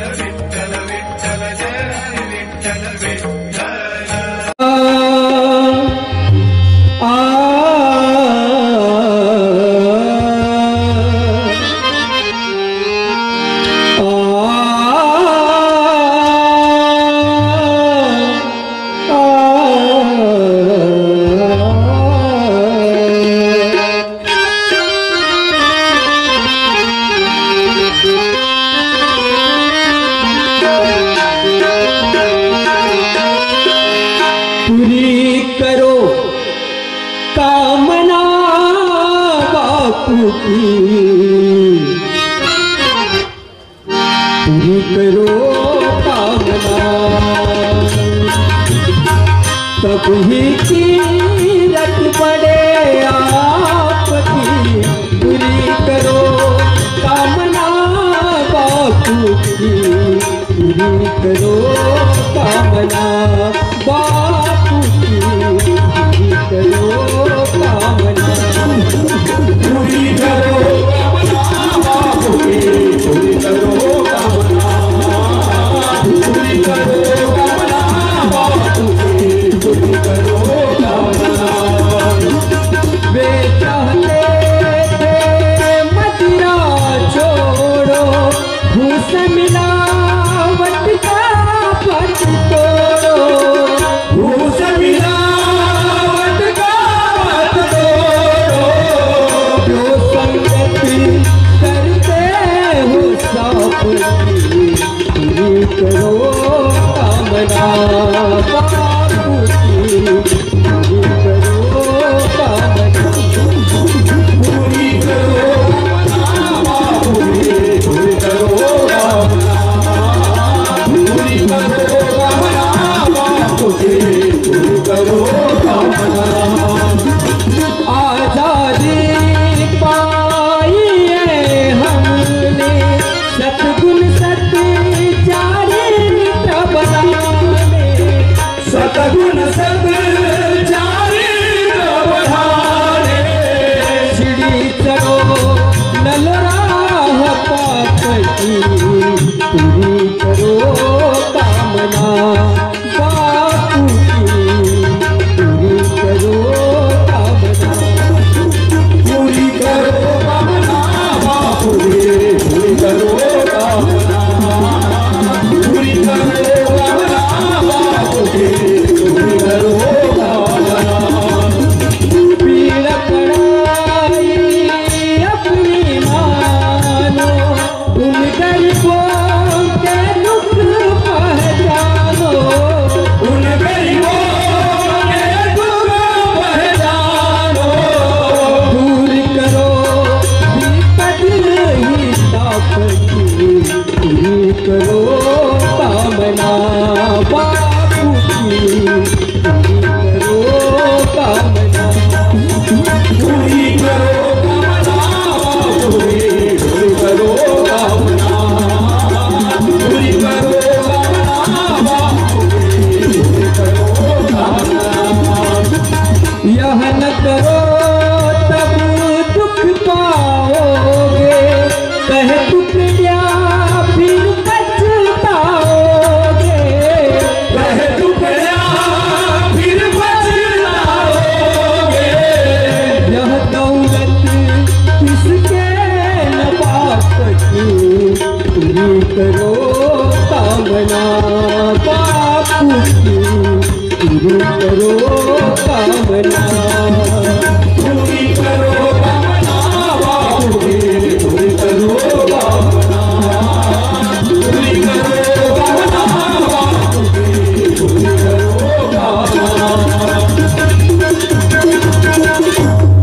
tell a bit, tell a tell a. की पूरी करो कामना तब ही कीरत पड़े आपकी, पूरी करो कामना बापू की, पूरी करो amor. う、करो कामना बापू की। करो कामना।